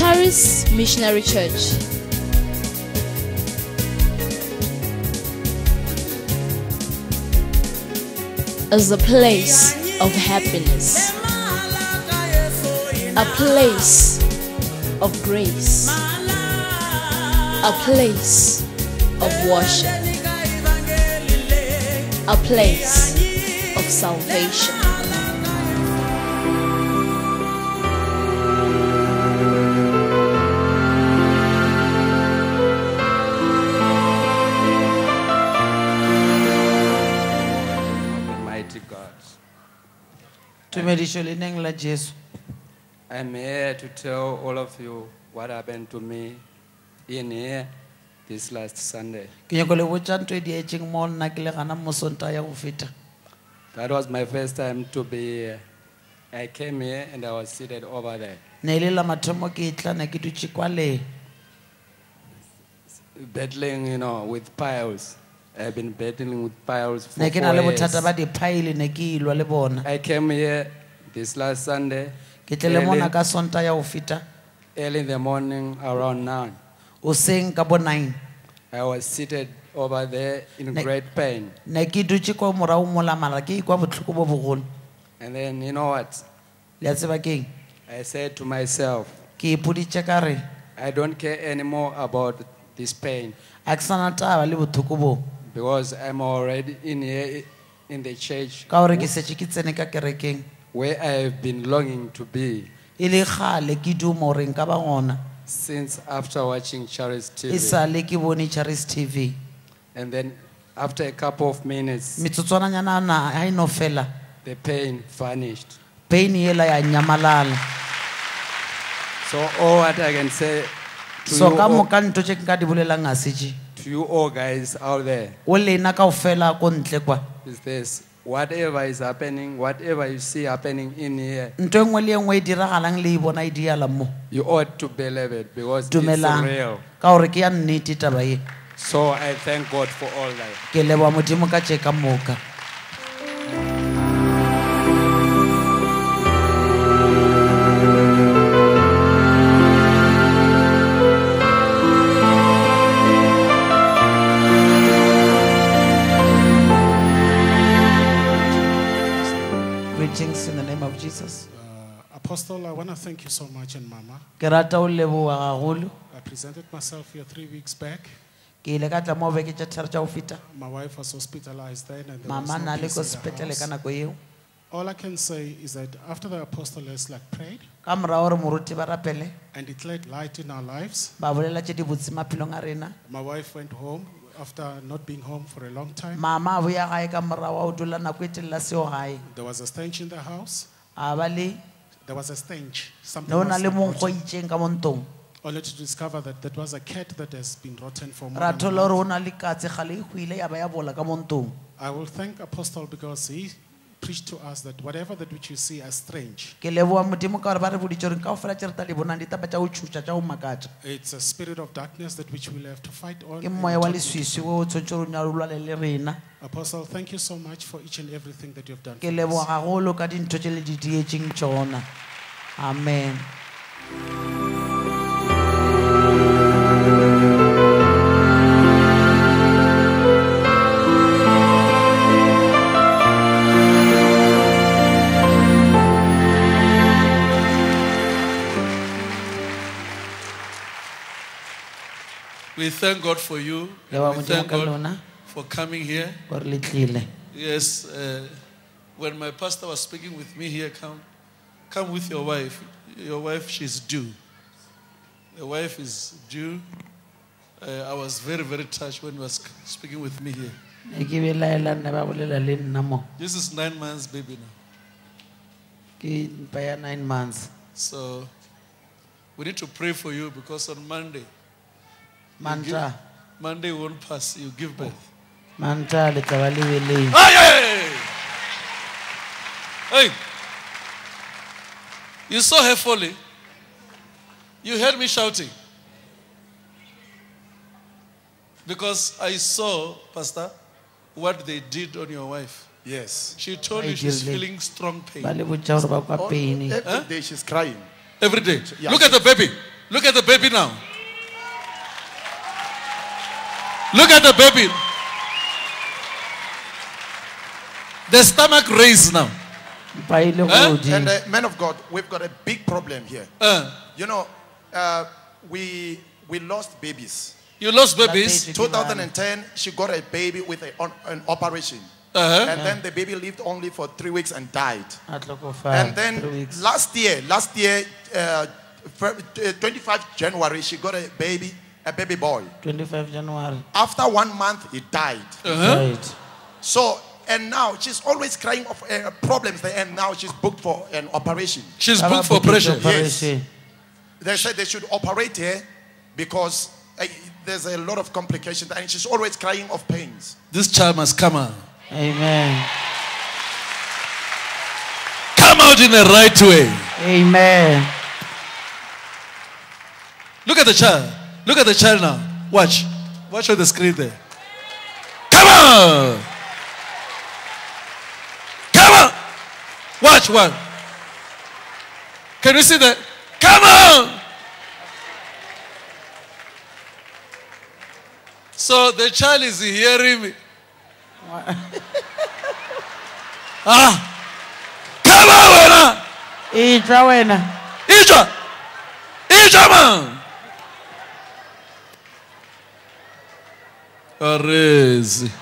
Charis Missionary Church. Is a place of happiness, a place of grace, a place of worship, a place of salvation. Tumedišo leneng la jesu I'm here to tell all of you what happened to me in here this last Sunday. ke le botša ntwe di etseng mo nna ke le gana mosonta ya go feta That was my first time to be here. I came here and I was seated over there, ne le la mathomo ke tlana ke dutse kwa le battling, you know, with piles. I've been battling with piles for ne ke na le four bothata years. diphaele ne ke ilwa le bona I came here this last Sunday, ke tle le mona early, ka sonta ya go feta early in the morning around 9. oseng ka bo nine I was seated over there in Ne- great pain. ne ke dutše kwa morago mola mara ke ikwa botlhoko bo bogolo And then, you know what? le a tseba keng I said to myself, ke ipoditše ka re I don't care anymore about this pain a ke sana taba le bothoko bo because I'm already in here in the church. Ka gore ke setse ke tsene ka kerekeng. Where I've been longing to be. E le gale ke dumo gore nka ba gona since after watching Charis e TV. sa le ke bone charis tv And then after a couple of minutes, metsotswananyana na ga e fela. the pain vanished. pain ela ya nyamalala. So all what I can say to, so you, ka all, moka nto kadi bulela ngasiji. di bolelang a setse to you all guys out there o lena kao fela ko ntle kwa is this. Whatever is happening, whatever you see happening in here, nto e nngwe le e nngwe e diragalang le e bona e diala mo you ought to believe it because it's real. ka gore ke ya nnete taba ye So I thank God for all that. ke leboa modimo ka ka moka want to thank you so much, and Mama. ke rata o leboga gagolo I presented myself here three weeks back. ke ile ka tla mo beke tše tharo tša go feta My wife was hospitalized then, and there was mama no na le ko in the ka house. nako eo All I can say is that after the apostle like prayed ka morago gore moruti ba rapele and declared light in our lives, ba bolela tše di botse maphelong a rena my wife went home after not being home for a long time. mama a boya gae ka morago wa o dula nako e telela seo gae There was a stench in the house. a ba le There was a stench. Something was not rotten. itseng ka mo ntong Only oh, to discover that that was a cat that has been rotten for more than a month. o na le katse gale go ile ya ba ya bola ka mo ntong I will thank Apostle because he preached to us that whatever that which you see as strange, ke leboa modimo ka gore ba re boditse gore kao fela tše re ta le bonang ditaba tša go tšhoša tša go makatša It's a spirit of darkness that which we'll have to fight on. ke and moya wa talk- leswiswi o o tshwanetse gore o nya o lwale le rena Apostle, thank you so much for each and everything that you've done. for us. gagolo We thank God for you. we thank God for coming here. gore le tlile Yes, uh, when my pastor was speaking with me here, come, come with your wife. Your wife, she's due. The wife is due. Uh, I was very, very touched when he was speaking with me here. ne ke belaela nne ba bolela le This is nine months baby now. ke mpa ya nine months So we need to pray for you because on Monday, manta Monday won't pass. You give birth. Mantra le tla ba le beleng Hey, hey, hey! Hey! You saw her falling. You heard me shouting. Because I saw, Pastor, what they did on your wife. Yes. She told I you she's feeling strong pain le botša gore ba kwa All- every day she's crying. every day. Look at the baby. Look at the baby now. Look at the baby. The stomach raised now. mpa le Eh? godimo. And uh, man of God, we've got a big problem here. Uh, You know, uh, we we lost babies. you lost babies. 2010, she got a baby with a, on, an operation. Uh-huh. And then the baby lived only for three weeks and died. A tlhokofala, And then last year, last year, uh, uh, 25 January, she got a baby, a baby boy. 25 January. After one month, he died. Uh-huh. Right. So, and now she's always crying of uh, problems there, and now she's booked for an operation. She's booked for booked operation. operation. They said they should operate her because uh, there's a lot of complications, and she's always crying of pains. This child must come out. Amen. Come out in the right way. Amen. Look at the child. Look at the child now. Watch. Watch on the screen there. Come on. Come on. Watch one. Can you see that? Come on. So the child is hearing me. ah. Come on, wena. Itwa wena. Ijwa. Ijwa man. Arezi.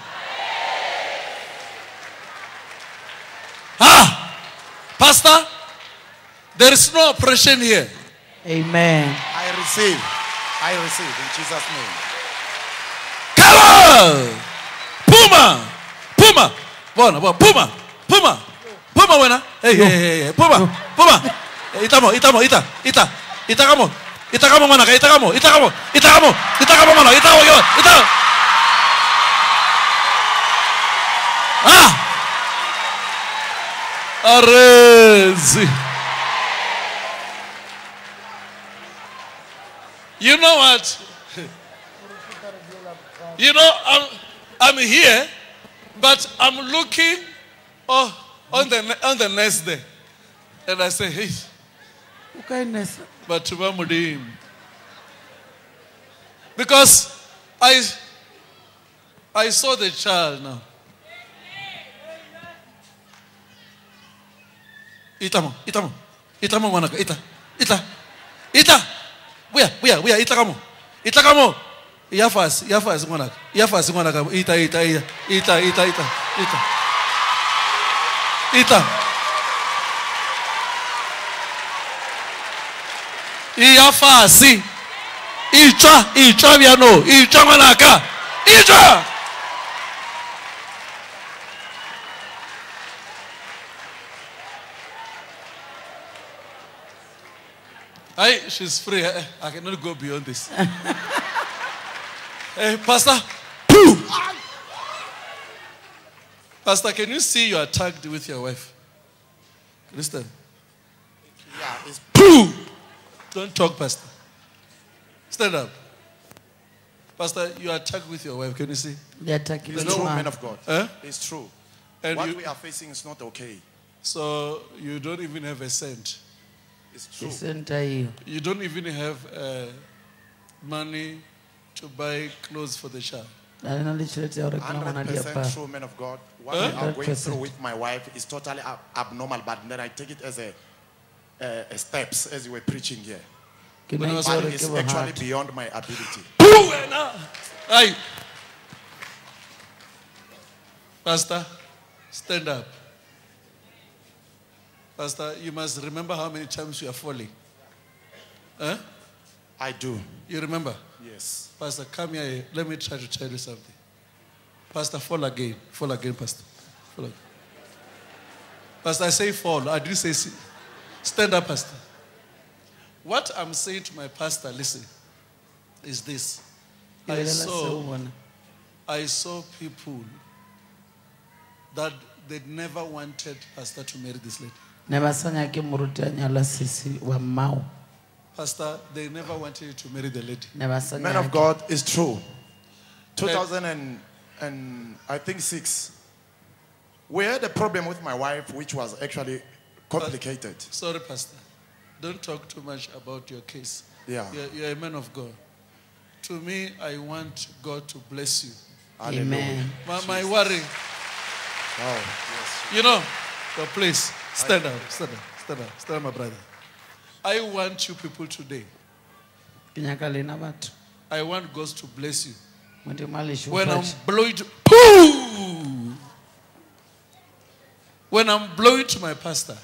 Ah, Pastor, there is no oppression here. Amen. I receive. I receive in Jesus' name. Come on, Puma, Puma, bona, bona, Puma, Puma, Puma, wena. Hey, hey, hey, hey, Puma, Puma. Eh, Itamo, itamo, ita, ita, ita kamo, ita kamo mana, ita kamo, ita kamo, ita kamo, ita kamo mana, ita kamo, yo, ita. Ah, arezi. You know what? You know, I'm, I'm here, but I'm looking oh, on, the, on the next day. And I say, hey, but Mudim. Because I, I saw the child now. Itamo, itamo, itamo manaka, ita, ita, ita. Buya, buya, buya, ita kamo, ita kamo. Iyafasi, iyafasi mwanaka, iyafasi mwanaka, ita, ita, ita, ita, ita, ita, ita. Ita. iyafasi itswa itswa byano itswa mwanaka. Itswa Hey, she's free. I cannot go beyond this. hey, Pastor. poo. Pastor, can you see you are tagged with your wife? Kristen. Yeah, it's poo. Don't talk, Pastor. Stand up. Pastor, you are tagged with your wife. Can you see? They Ndiyathakile It's true, mama. man of God. Huh? It's true. And what you- we are facing is not okay. So you don't even have a cent. It's true. Isenta hiyo. You don't even have uh, money to buy clothes for the child. Alina le tšhelete ya go rekela ngwana 100% true, man of God. What Huh? we are going through with my wife is totally ab- abnormal, but then I take it as a, a, a steps as you were preaching here. Ke When I ne was ke But it's actually bohate. beyond my ability. Hey. Pastor, stand up. Pastor, you must remember how many times you are falling. Huh? I do. You remember? Yes. Pastor, come here. Let me try to tell you something. Pastor, fall again. Fall again, Pastor. Fall again. Pastor, I say fall. I didn't say sit. Stand up, Pastor. What I'm saying to my pastor, listen, is this. I saw, bona. I saw people that they never wanted Pastor to marry this lady. Ne ba sa nyake moruti a sesi wa mmao Pastor, they never wanted you to marry the lady. ne Man of God is true. 2000 and, and I think six. We had a problem with my wife, which was actually complicated. Uh, sorry, Pastor. don't talk too much about your case. Yeah. You're, you're a man of God. To me, I want God to bless you. amen My, my worry, Oh, yes. you know, the place. Stand up, stand up, stand up, stand up, my brother. I want you people today. I want God to bless you. When I'm blowing to, when I'm blowing to my pastor,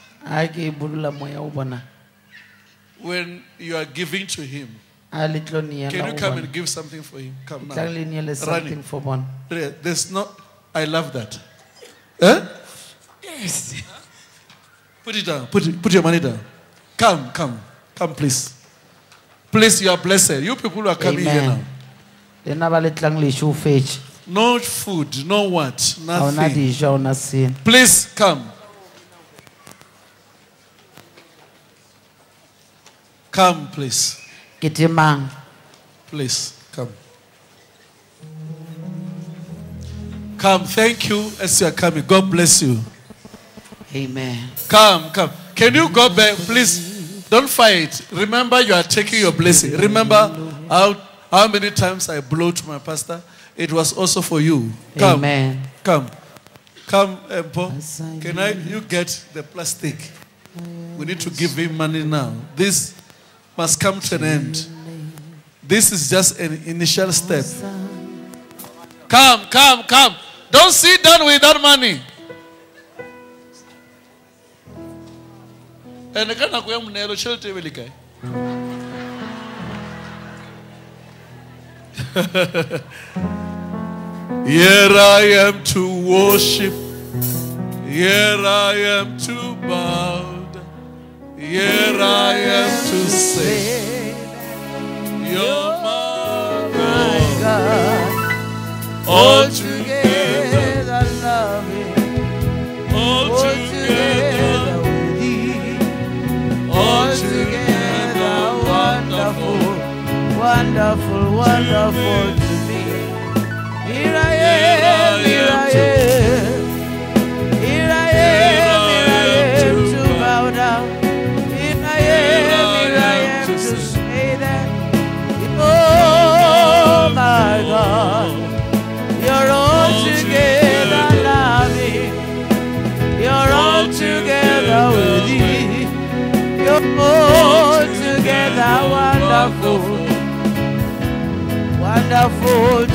bona when you are giving to him, can you come and give something for him? Come now. Running. something for one. There's no, I love that. Eh? Put it down. Put, it, put your money down. Come, come, come, please. Please, you are blessed. You people who are coming Amen. here now. No food, no what, nothing. Please come. Come, please. Please, come. Come. Thank you as you are coming. God bless you. Amen Come, come. Can you go back, please? Don't fight. Remember, you are taking your blessing. Remember how, how many times I blow to my pastor? It was also for you. Come, amen come, come, Empo. Can I? You get the plastic. We need to give him money now. This must come to an end. This is just an initial step. Come, come, come. Don't sit down without money. And kana kuya mnelo chelte velika. Here I am to worship. Here I am to bow. Here I am to say, You're my God. All together, all together, wonderful, wonderful, wonderful to me. Here I am, Wonderful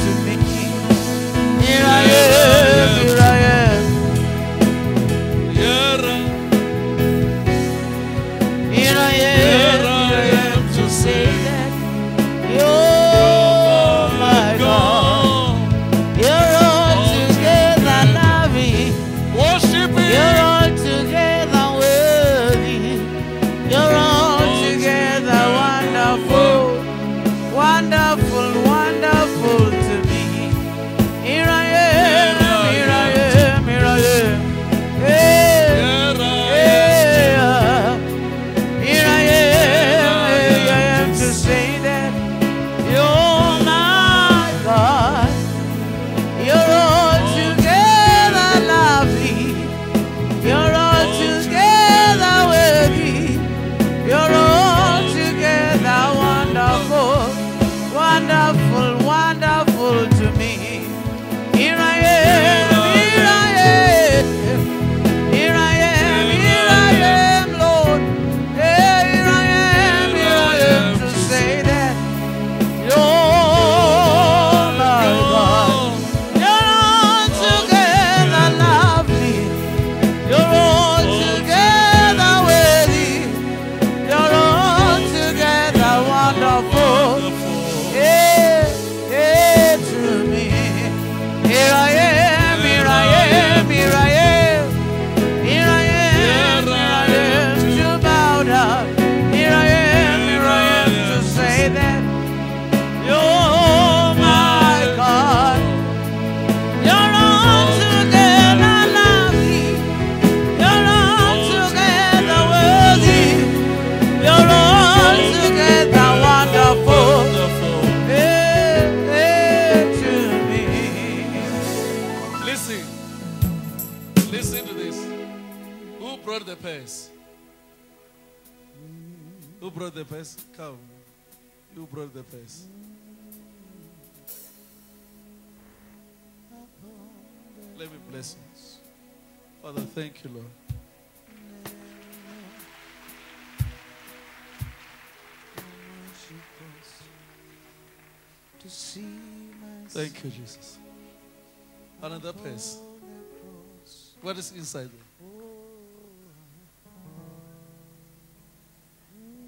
brought the purse? Come. You brought the purse? Let me bless you. Father, thank you, Lord. Thank you, Jesus. Another purse. What is inside there?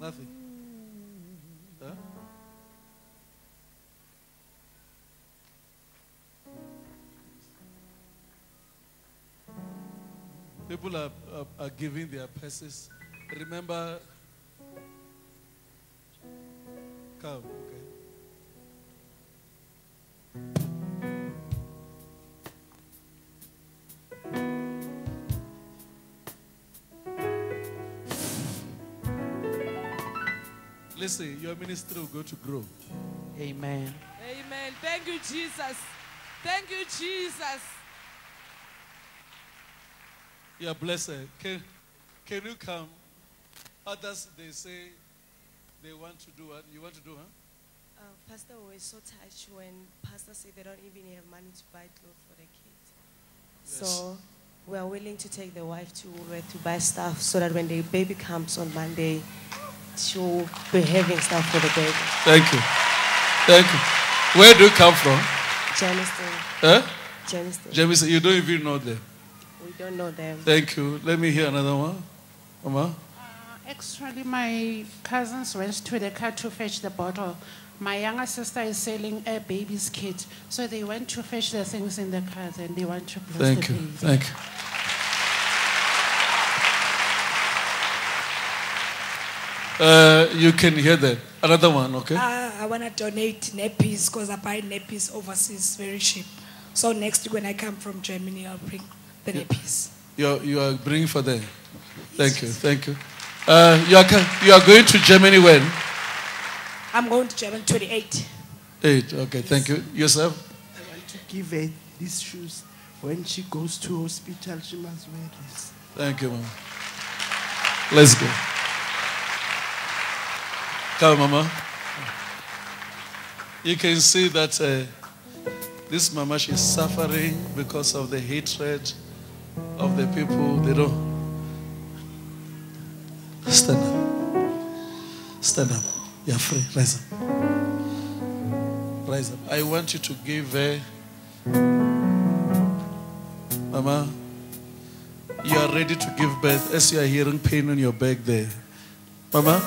Nothing. Huh? People are, are, are giving their purses. Remember, come, okay. Listen, your ministry will go to grow. Amen. Amen. Thank you, Jesus. Thank you, Jesus. You are blessed. Can, can you come? Others, they say they want to do what? You want to do, huh? Uh, Pastor was so touched when Pastor said they don't even have money to buy clothes for the kids. So we are willing to take the wife to Woolworth to buy stuff so that when the baby comes on Monday, she'll be having stuff for the baby. Thank you. Thank you. Where do you come from? Jamestown, Huh? Jamestown. Jamie, you don't even know them. we don't know them. Thank you. Let me hear another one. Mama? Uh, actually, my cousins went to the car to fetch the bottle. My younger sister is selling a baby's kit. So they went to fetch the things in the car and they want to bless Thank the you. baby. Thank you. Uh, you can hear that. Another one, okay? Uh, I want to donate nappies because I buy nappies overseas very cheap. So next week when I come from Germany, I'll bring the nappies. You are, you are bringing for them. Thank you. Thank you. Uh, you, are, you are going to Germany when? I'm going to Germany 28. Eight. Okay. Thank you. Yourself? I want to give her these shoes. When she goes to hospital, she must wear this. Thank you, Mama. Let's go. Come, Mama. You can see that uh, this Mama, she's suffering because of the hatred of the people. They don't. Stand up. Stand up. You're free. Rise up. Rise up. I want you to give her. Mama, you are ready to give birth as you are hearing pain in your back there. Mama,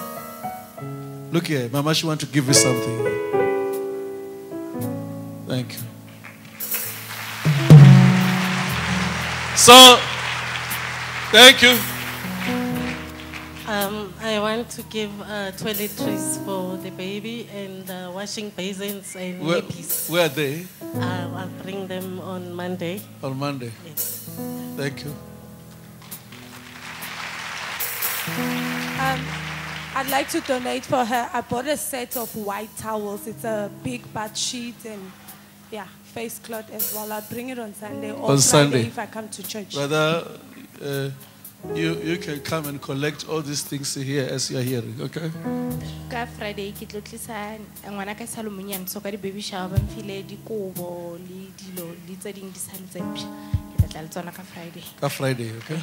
look here. Mama, she want to give you something. Thank you. So, thank you. Um, I want to give uh, toiletries for the baby and uh, washing basins and Where, nappies. where are they? Uh, I'll bring them on Monday. On Monday. Yes. Thank you. Um, I'd like to donate for her. I bought a set of white towels. It's a big bed sheet and yeah, face cloth as well. I'll bring it on Sunday or On Friday Sunday. if I come to church. Brother, uh, you, you can come and collect all these things here as you are hearing, okay? ka friday ke tlo tlisa ngwana ka sa le monyane so ka di-baby shower ba mfile dikobo le dilo le tse dingwe di sale tse mpšha ke tla tla le tsona ka friday Ka Friday, okay?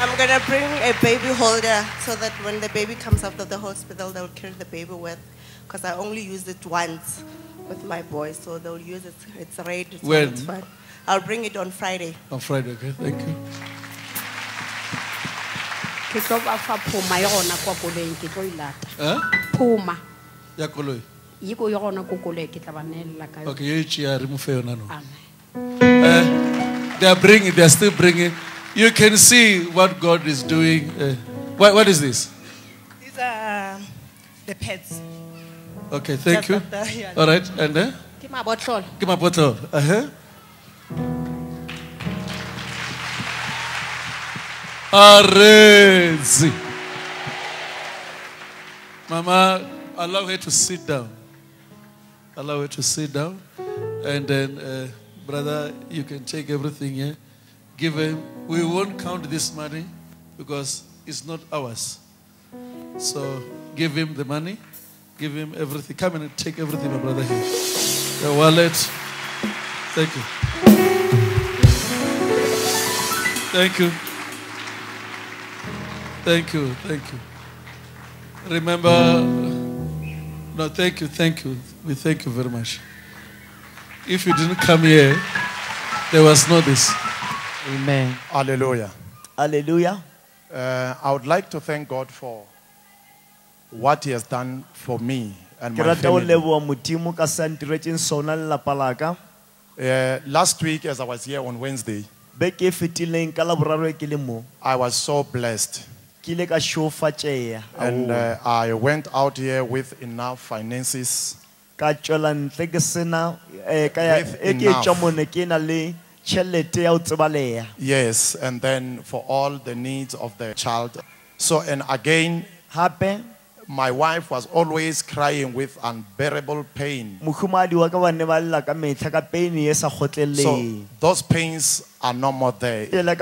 I'm gonna bring a baby holder so that when the baby comes out of the hospital, they'll carry the baby with. Because I only used it once with my boy, so they'll use it. It's red. It's, When? it's fine. I'll bring it on Friday. On Friday, okay? Thank you. ke tlo ba fa phoma ya gona kwa koloing ke tlo e lata Huh? Ya koloi. ye ko ya gona ko koloing ke tla ba neelela ka yona. Okay, you chia remove your nano. Amen. Uh, they are bringing, they are still bringing. You can see what God is doing. Uh, what, what is this? These are the pets. Okay, thank Just you. up yeah. All right, and then? ke mabotlolo Give my bottle. Uh-huh. Arezi. Mama, allow her to sit down. Allow her to sit down. And then, uh, brother, you can take everything here. Give him. We won't count this money because it's not ours. So give him the money, give him everything. Come and take everything, my brother here. The wallet. Thank you. Thank you. Thank you. Thank you. Remember, no, thank you, thank you. We thank you very much. If you didn't come here, there was no this. Amen. Hallelujah. Hallelujah. Uh, I would like to thank God for what He has done for me and my family. Uh, last week, as I was here on Wednesday, beke e fetileng ka laboraro e ke le mo I was so blessed. ke ile ka šofatšea And uh, I went out here with enough finances. ka tšwela ntle ke sena eh, ka ya- With e ke e enough. mone ke na le tšhelete ya go tsebalea Yes, and then for all the needs of the child. So, and again, my wife was always crying with unbearable pain. mohumadi wa ka ba ne ba lla ka metlha ka peine sa So, those pains are no more there. ele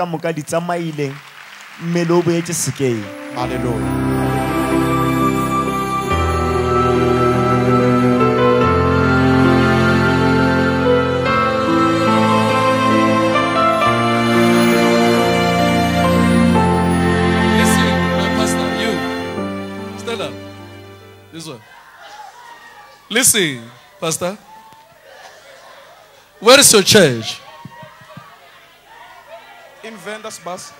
Listen, pastor. Where is your church? In Venda, Sibasa.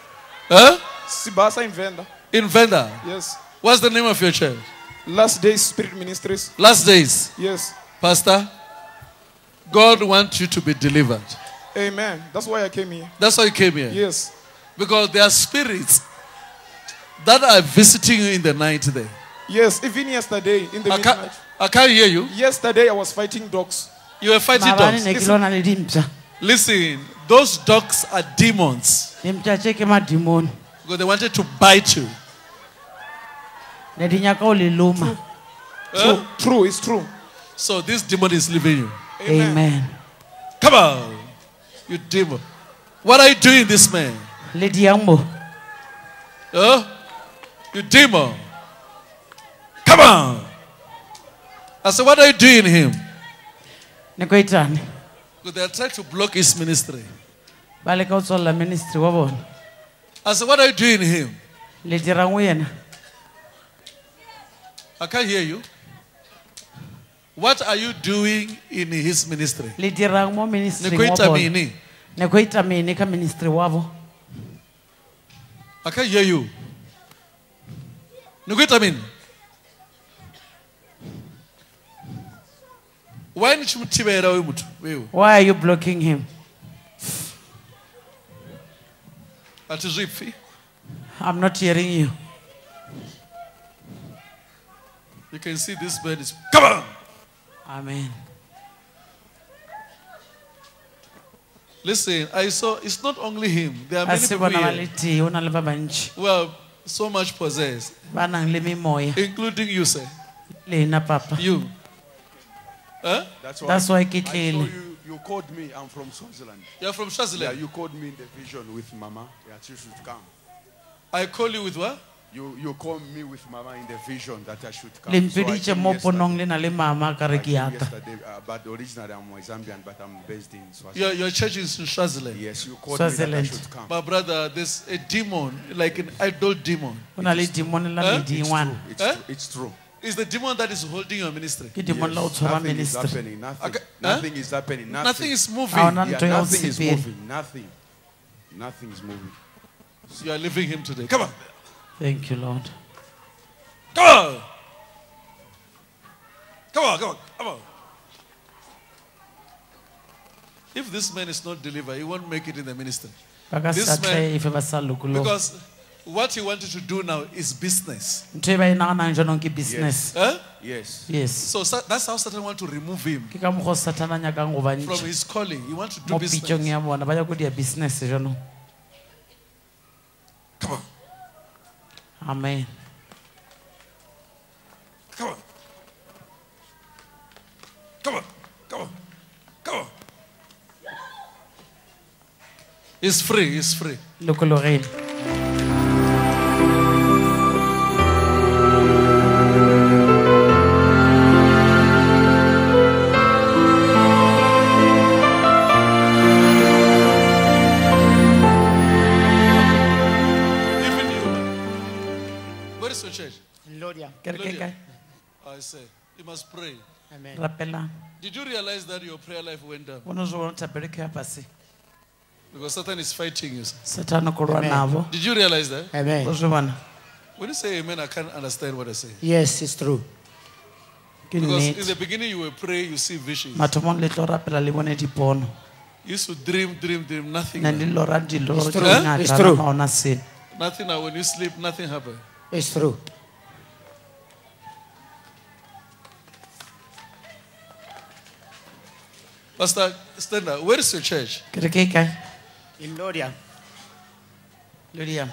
Huh? Sibasa in Venda. In Venda. Yes. What's the name of your church? Last Days Spirit Ministries. Last days. Yes. Pastor, God wants you to be delivered. Amen. That's why I came here. That's why you came here. Yes. Because there are spirits that are visiting you in the night there. Yes. Even yesterday in the midnight. I can't hear you. Yesterday I was fighting dogs. You were fighting dogs. ne ke lona le dimpša Listen, those dogs are demons dimpša tše ke madimoni because they wanted to bite you. ne di nyaka go le Huh? True, it's true. So this demon is leaving you. amen Come on, you demon. What are you doing, this man? le diang mo Huh? You demon. Come on. I said, what are you doing him? ne ko etane Because they trying to block his ministry. ba leka go tswalela ministry I said, what are you doing him? le dirang o yena I can't hear you. What are you doing in his ministry? le dirang mo ministry Ne ko eta mini? ne ko eta mene ka ministry wabo I can't hear you. Mini? Why did you mutibera we mutu? Wewe. why are you blocking him i'm not hearing you You can see this man is come on. amen Listen, I saw it's not only him. There are many people here. le tee o na le ba bantši Well, so much possessed, ba nang le memoya including you, sir. lena papa You. Huh? That's That's why I saw you, you called me. I'm from Swaziland. You're from Swaziland? Yeah, you called me in the vision with Mama. Yeah, she should come. I call you with what? You you called me with Mama in the vision that I should come. le So I mpeditše came mo yesterday. ponong le na le mama ka re I ke came yesterday, uh, but originally I'm Zambian, but I'm based in Swaziland. Your, your church is in Swaziland. Yes, you called me that I should come. My brother, there's a demon, like an idol demon. o na le demone la Huh? medi ngwana It's Huh? true. It's true. It's the demon that is holding your ministry. ke demone la go tshwara Nothing is happening. Nothing. Okay. Nothing is happening. Nothing. Nothing is moving. Ah, yeah, ntho ya go nothing is moving. Nothing. Nothing is moving. So you are leaving him today. Come on. thank you lord Come on. Come on, come on, come on. If this man is not delivered, he won't make it in the ministry. ba ka se This man, efe ba sa lokologa because what he wanted to do now is business. ntho e ba e naganang jaanong ke business Huh? Yes. yes So sa- that's how Satan want to remove him ke ka mokgwa satana a nyakang go from bantšha his calling. He wants to do mo business. pitšong ya bona ba ya ko dia business jaanong Come on, amen come on. Come on, come on, come on. He's free, he's free. lokologeng o no zwi vhona thabelo kho ya fhasi Because Satan is fighting you. sir. satani khou Did you realize that? Amen. o When you say amen, I can't understand what I say. Yes, it's true. Because in the beginning you will pray, you see visions. mathomong le tlo rapela le bone dipono You used to dream, dream, dream, nothing. ne di lora It's true. It's true. ga ona selo Nothing. When you sleep, nothing happens. It's true. Pastor, stand up. Where is your church? ke re ke kae In Lodia. lodiam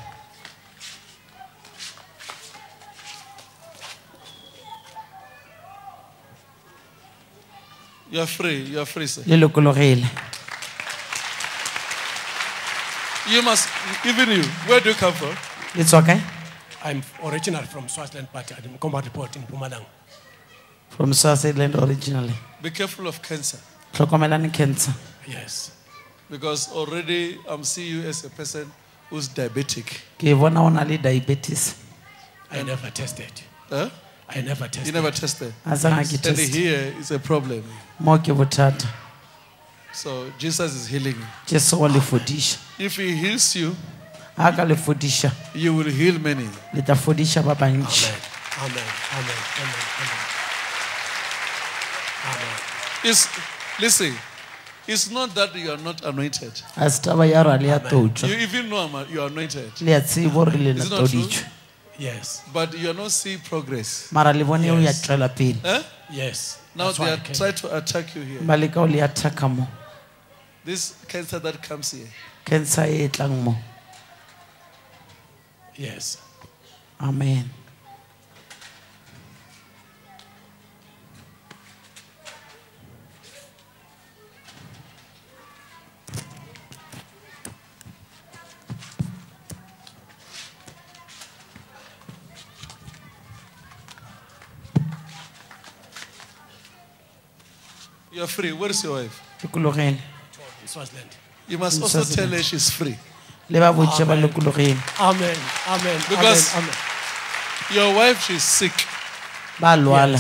You are free. You are free, sir. le lokologile You must, even you. Where do you come from? It's okay. I'm original from Swaziland, but I'm combat report in Pumalang. from swaziland originally Be careful of cancer. Tlhokomelane cancer Yes. Because already I'm seeing you as a person who's diabetic. ke bona o na le diabetes I never tested. Huh? I never tested. You never tested. Ke And here is a problem. mo ke bothata So Jesus is healing jesu wa lefodisha. If he heals you, a ka le fodiša you will heal many. fodiša ba bantši Amen. Amen. Amen. Amen. Amen. It's, listen, it's not that you are not anointed. a taba ya ra ya totswa You even know I'm a- you are anointed. le ya tsebo gore le Is na it not true? toditšwe Yes. But you are not seeing progress. mara le bone o ya Yes. tswela pele Eh? Yes. Now That's they why are came. trying to attack you here. ba leka o le ya mo This cancer that comes here. cancer e e tlang mo Yes. amen You are free. Where is your wife? lokologile In Swaziland. You must In also tell Swaziland. her she's free. le ba botse ba lokologile Amen. Amen. Because Amen. your wife, she's sick. ba lwala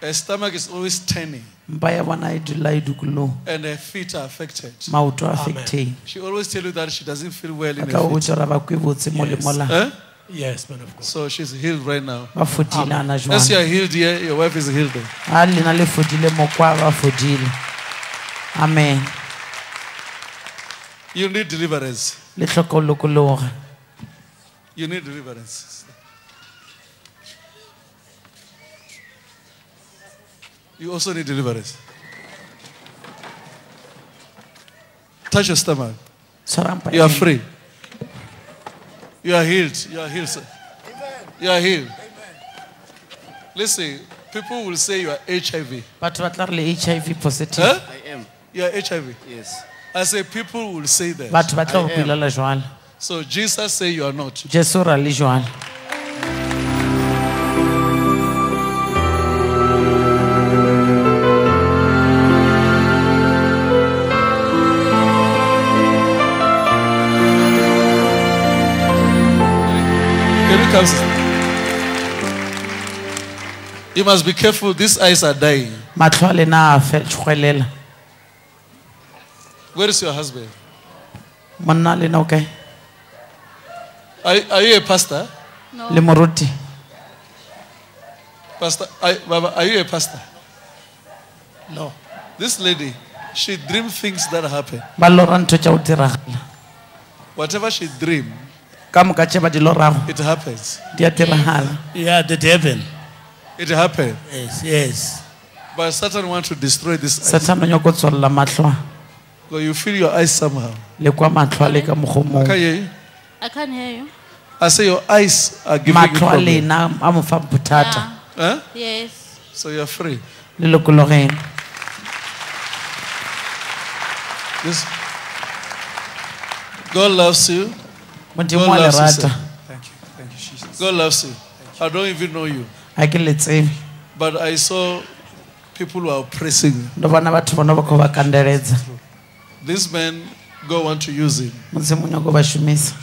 Her stomach is always turning mpa ya bona e dula e dukulong and her feet are affected. maoto a affecteng She always tell you that she doesn't feel well a in ka her o feet. botse gore ba kwe botse mo le mola Eh? Yes, man of God. So she's healed right now. ba fodile ana As you jwang are healed here, your wife is healed. there. a lena le fodile mo kwa ba amen You need deliverance. le tlhoka o lokologa You need deliverance. You also need deliverance. Touch your stomach. You are free. You are healed. You are healed, sir. You are healed. Amen. Listen, people will say you are HIV. But ba tla re le hiv positive Huh? I am. You are HIV. Yes. I say people will say that. But ba tla go I am. pilela jwalo So Jesus say you are not. jesu ra le jwalo Can you come, sister? You must be careful. These eyes are dying. matlho a lena a fe tshwelela Where is your husband? monna lena Are, are you a pastor? le moruti Pastor, are, Baba, are you a pastor? No. This lady, she dreams things that happen. ba lora ntho tša Whatever she dream, ka moka tše ba di it happens. di a diragala Yeah, the devil. It happens. Yes, yes. But Satan wants to destroy this eyes. satan o nyako tswalela matlho a Because you feel your eyes somehow. le kwa matlho a le ka mokgo I can't hear you. I can't hear you. I say your eyes are giving you matlho a problem. lena a mo fa bothata Huh? Yes. So you're free. le lokologeng This, God loves you. Modimo God loves you, sir. Thank you. Thank you, Jesus. God loves you. I don't even know you. I can let tsebe But I saw people who are oppressing you. ndo bona batho bona ba kho ba This man, God want to use him. mudzimu nyako ba shumisa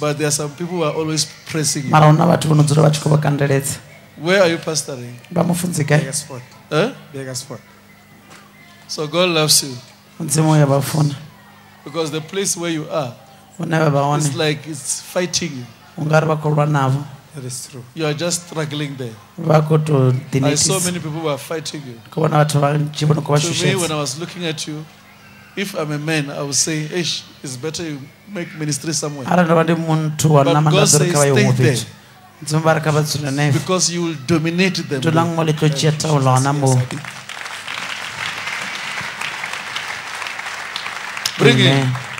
But there are some people who are always pressing you. mara huna vhathu vho no dzula vha tshi khou vha kandeledza Where are you pastoring? vha mufunzi gai Burgersfort. Huh? Eh? Burgersfort. So God loves you. mudzimu uya funa Because the place where you are hune vha vha is hone like it's fighting you. u nga ri vha khou lwa navho That is true. You are just struggling there. vha khou tou I saw ḓinetisa many people who are fighting you. khou vhona vhathu vhanzhi vho no khou vha To me, when shushedza I was looking at you, if I'm a man, I would say, Ish, it's better you make ministry somewhere. arali ndo vha ndi muthu wa But nama nda God dzo ri says, kha vha ye stay huṅwe there. fhethu mudzimu vha ri kha vha dzule neve Because you will dominate them. dula ngwe le tlo tšea taolo gona moo Bring him. Amen.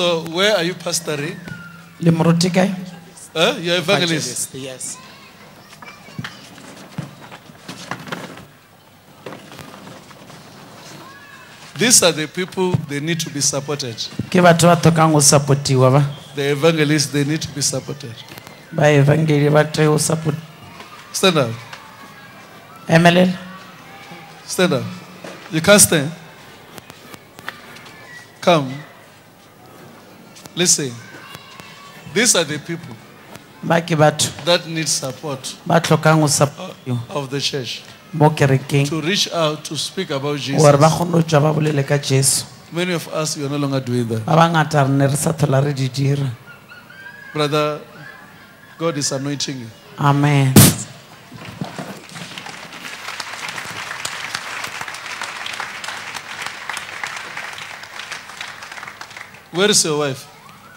So, where are you pastoring? le moruti kae Huh? You're evangelist. Yes. These are the people they need to be supported. ke batho ba tlhokang go supportiwa ba The evangelists they need to be supported. baevangeli ba tee go support Stand up. emelela Stand up. You can't stand. Come. Listen. These are the people batho that need support ba tlhokang go supportiwa of the church mo kerekeng to reach out to speak about Jesus. gore ba kgone go tswa ba bolele ka jesu Many of us, you are no longer doing that. ba bangata re ne re sa tlhola re di dira Brother, God is anointing you. amen Where is your wife?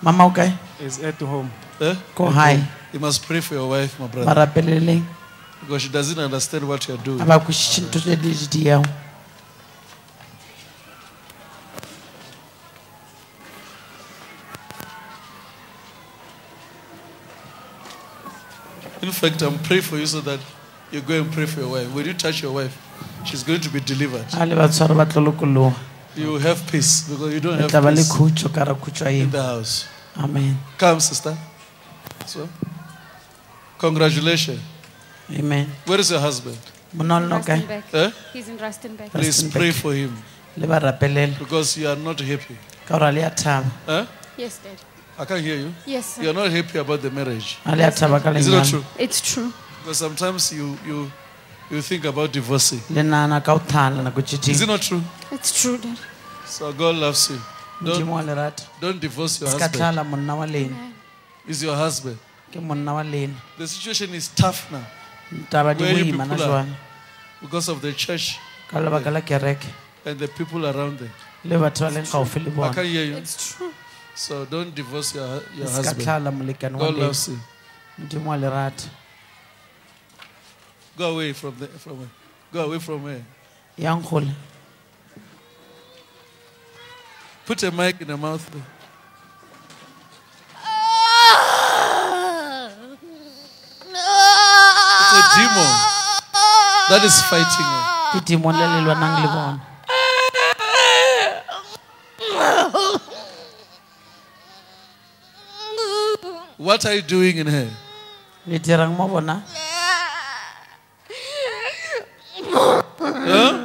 Mama okay? kae Is at home. Eh? ko hae You must pray for your wife, my brother. rapeleleng Because she doesn't understand what you're doing. In fact, I'm praying for you so that you go and pray for your wife. When you touch your wife, she's going to be delivered. a le batshware ba You have peace because you don't have tla ba peace khutso ka ra khutso in the house. Amen Come, sister. So, congratulations. amen Where is your husband? monna o lena o kae Rustenburg. Eh? He's in Rustenburg. Please pray for him le ba rapelele because you are not happy. ka gore a le a? Yes, Dad. I can't hear you. Yes, sir. You're not happy about the marriage. a le a thaba ka Is it not true? It's true. Because sometimes you you you think about divorcing. le nana ka o thana nako tše Is it not true? It's true, Dad. So God loves you. Modimo Don't, wa lerata don't divorce your se ka husband. tlhala monna wa lena Is your husband. ke monna wa lena The situation is tough now taba di Where you boima na people are. jwale because of the church ka lebaka la kereke and the people around there. le batho ba leng gaufi le I bona can't hear you. It's true. So don't divorce your, hu- your se ka husband. tlhala molekane wa God lena loves you. modimo wa lerata Go away from the from her. Go away from her. yang kgole Put a mic in her mouth. It's a demon that is fighting her. ke dimon le le lwanang le bona What are you doing in here? le dirang mo bona Huh?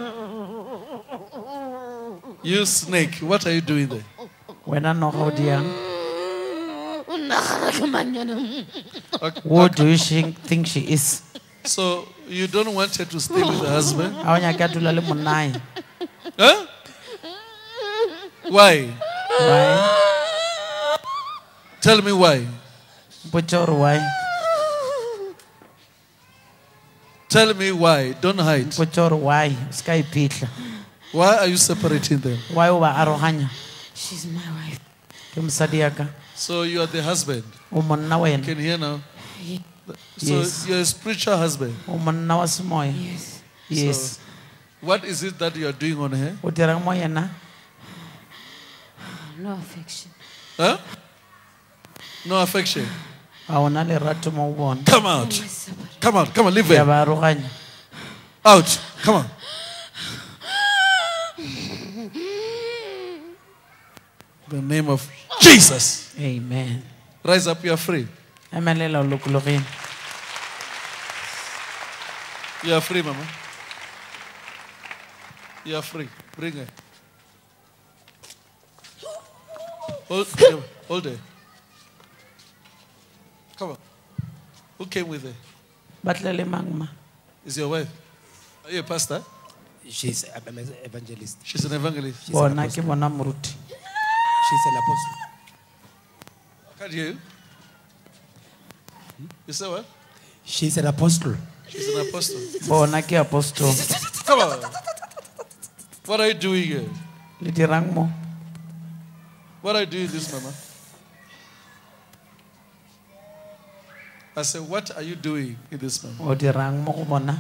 You snake, what are you doing there? wena diang Okay. what do you think think she is So you don't want her to stay with the husband? a o nyaka a dula le monnae Huh? Why? why Tell me why. mpotse gore why Tell me why. Don't hide. mpotse gore why o se ka iphitlha Why are you separating them? why o ba aroganya She's my wife. ke mosadi yaka So you are the husband. o monna You wena can hear now. So Yes. you're a spiritual husband. o monna wa semoya Yes. yes So what is it that you are doing on her? o dirang mo yena No affection. Huh? No affection. a ona lerato mo go bona Come out. Come out. Come on, leave ke her. Out. Come on. The name of Jesus. Amen. Rise up, you are free. emelela o lokologile You are free, Mama. You are free. Bring her. Hold, hold her. Come on. Who came with her? batlele mang Is your wife? Are you a pastor? She's an evangelist. She's an evangelist. She's an bona apostle. She's an apostle. Can't hear you. You say what? She's an apostle. She's an apostle. bona ke apostol Come on. What are you doing here? le dirang mo What are you doing this, Mama? I said, what are you doing in this, Mama? o dirang mo bona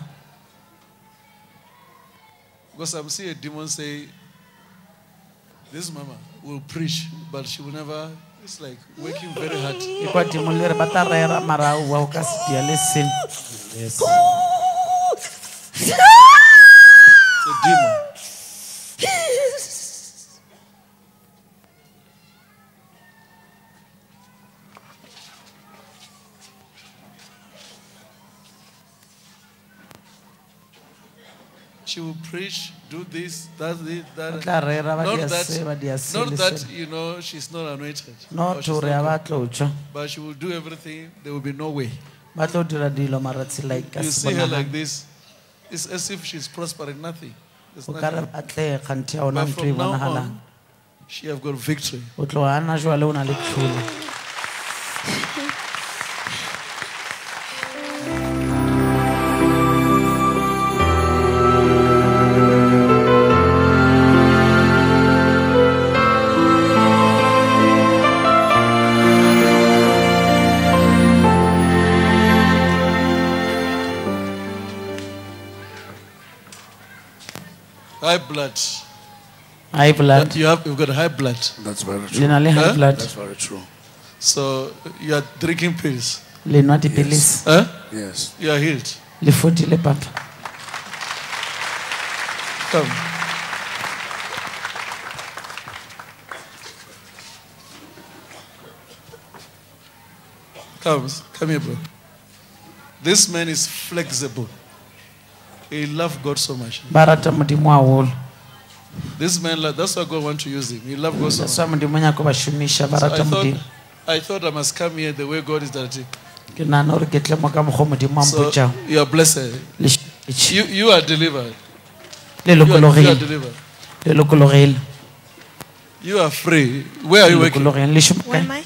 Because I'm seeing a demon say, this mama will preach, but she will never, it's like working very hard. It's a dimo preach, do this, that, this, that. Ba tla rera, ba Not that, se, ba dia not that you know she's not anointed. No, or she's to re not good. But she will do everything. There will be no way. ba tlo dira dilo mara tsela ka You see her like this. It's as if she's prospering nothing. There's o ka re nothing. atlega kganthe ga ona But from now on, she have got victory. O tlo ana jwale o na le tlholo High blood. High blood. You have you've got high blood. That's very true. Le na high Huh? blood. That's very true. So you are drinking pills. le nwa dipilisi Huh? Yes. You are healed. le fodile papa Come. Come, come here, bro. This man is flexible. He loves God so much. ba rata modimo haholo This man, that's why God wants to use him. He loves God so much. ba So I rata thought, I thought I must come here the way God is directing. So you are blessed. You, you are delivered. You are, you are delivered. You are free. Where are you working? Where am I?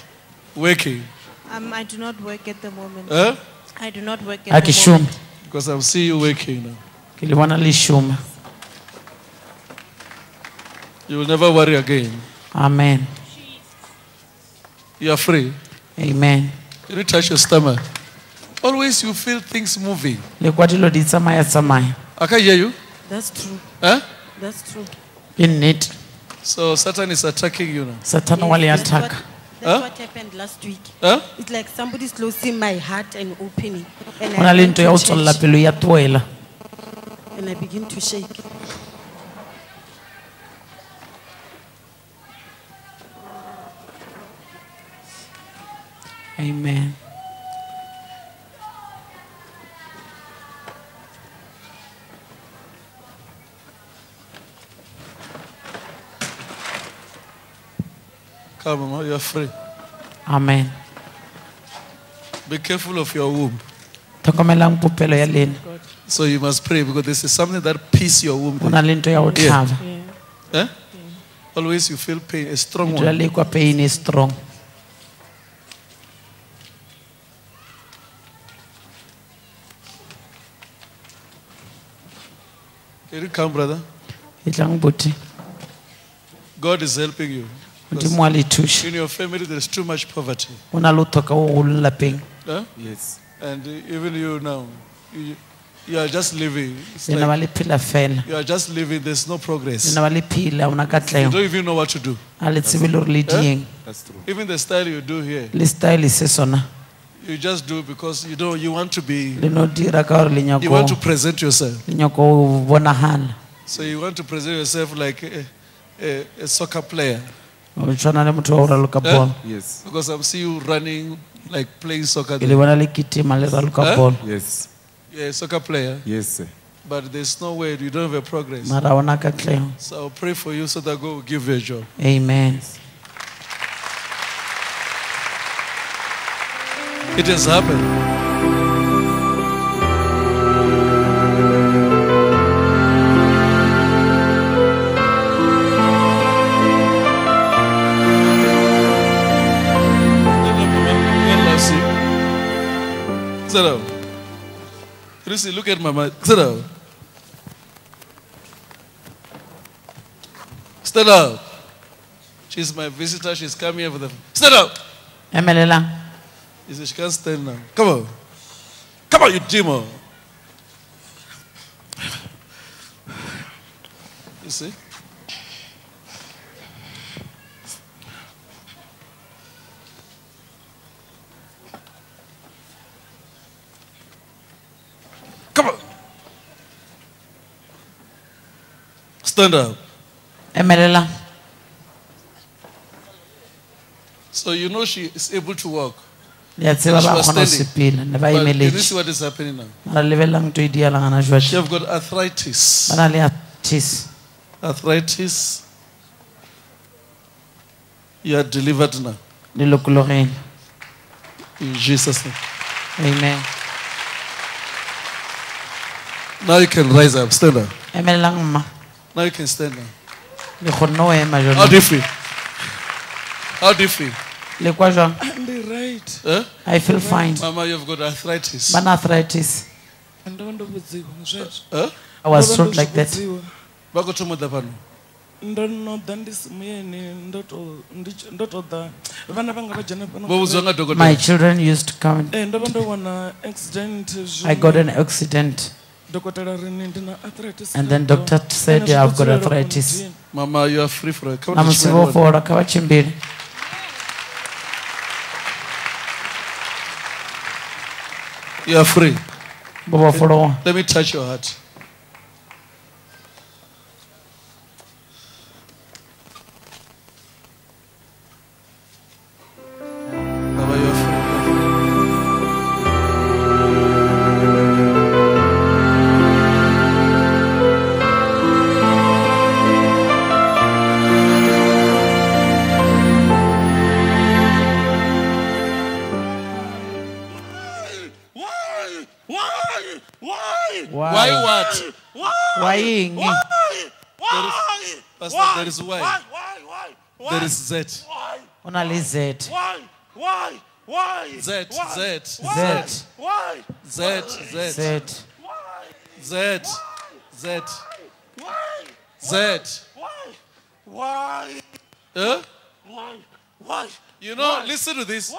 Working. Um, I do not work at the moment. Huh? I do not work at the moment. Because I'm seeing you working now. You will never worry again. amen You are free. amen You need to touch your stomach. Always you feel things moving. le kwa dilo di tsamaya tsamaya I can hear you. That's true. Huh? That's true. ke nnete So Satan is attacking you now. satana wa le That's what, that's Huh? what happened last week. Huh? It's like somebody's closing my heart and opening. And go I le went nto ya to go tswalela church pelo ya toela and I begin to shake. Amen Come, Mama, you are free. amen Be careful of your womb. tlhokomelang popelo ya lena So you must pray because this is something that pierces your womb. go na le nto ya go Here. tlhaba Eh? Always you feel pain, a strong one. pain e strong come, brother? e tlang bote God is helping you. modimo a le thuša In your family, there's too much poverty. go na le go tlhoka go golo lapeng Huh? Yes. And uh, even you now, you, you are just living. It's lena ba like le phela fela you are just living, there's no progress. lena ba le phela ga ona You katlego don't even know what to do. a le tsebe le gore le Eh? dieng That's true. Even the style you do here, le style se sona you just do because you don't. You want to be. le no dira ka gore le You want to present yourself. le nyako go bonagala So you want to present yourself like a, a, a soccer player. o tshwana le motho wa go raloka bolo Yes. Because I'm see you running like playing soccer. ke le bona le kitima le raloka Eh? bolo Yes. You're a soccer player, Yes, sir. but there's no way you don't have a progress. mara a ona katlego So I'll pray for you so that God will give you a job. amen It just happened. Sit down. Lucy, look at my Mama. Sit down. Stand up. She's my visitor. She's coming here for the. Stand up. emelela He said she can't stand now. Come on. Come on, you demon. You see? Come on. Stand up. emelela So you know she is able to walk. Le a tseba She ba kgona go sepela ne ba But can you see emeletše what is happening now? mara lebelelang to e dialangana jwale She have got arthritis. ba na le arthritis Arthritis? You are delivered now. le In Jesus' name. amen Now you can rise up. Stand up. emelelang mma Now you can stand up. le kgonne go ema How do you jone feel? How do you feel? le kwa jwang? Right. Eh? I feel fine. Mama, you've got arthritis. ba arthritis ndo ndo I was stroke like that. vha khou thoma u ḓa fhano ndo no ḓa muyeni ndo to ndi tshi- ndo ḓa vhana vhanga vha dzhena fhano Vho vhudziwa nga dokotela? my children used to come eh ndo vha wana accident I got an accident dokotela ri ni arthritis and then doctor said Ene I've got zwi khou dzulela arthritis mama you are free for it. Come na on, musi Shmele, vho what- fhola kha vha tshimbile You are free. Let me touch your heart. Why ing? There is, Pastor, there is why. There is Z. o na le z Why? Why? Why? Z, Z, Z, Z. Z, Z, Z. Z, Z, Z. Why? Huh? Why? Why? You know, listen to this.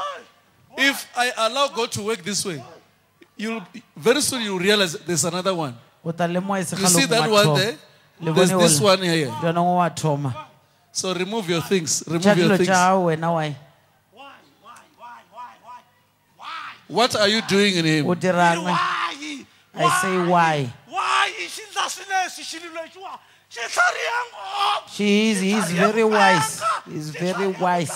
If I allow God to work this way, you'll very soon you'll realize there's another one. O tla lemoa se You see that one there? There's this one here. yona ngo wa thoma So remove your things. Remove your things. tša gago wena why What are you doing in him? dirang i say why Why? Xindla swileswi xilo lexiwa xi tlhariha ngopfu. she is he is very wise he's very wise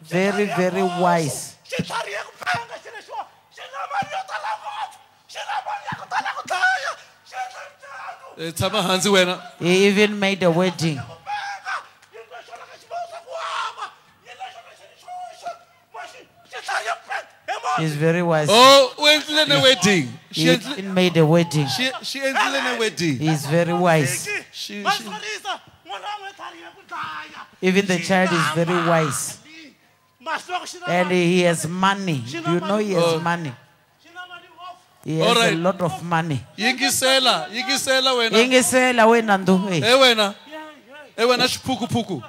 very very wise Xi tlharihe ku penga xilo lexiwa. Xi na mali yo tala ngopfu. Xi na mali ya ku tala ku dlaya. Xi endla njhani? Eh, tshama hansi wena. Eh, he even made a wedding Xi tlharihe ku penga. Hi mali. he's very wise Oh, u endlile ne wedding. She he even made a wedding she she endlile ne wedding. he's very wise She, she, xarisa. N'wana wa n'we i tlharihe ku dlaya. even the child is very wise Masi loko xi na and he has money you know he has Oh. Money All right. a lot of money yingisela, yingisela wena. yingisela wena ndu Eh wena. Eh wena xiphukuphuku.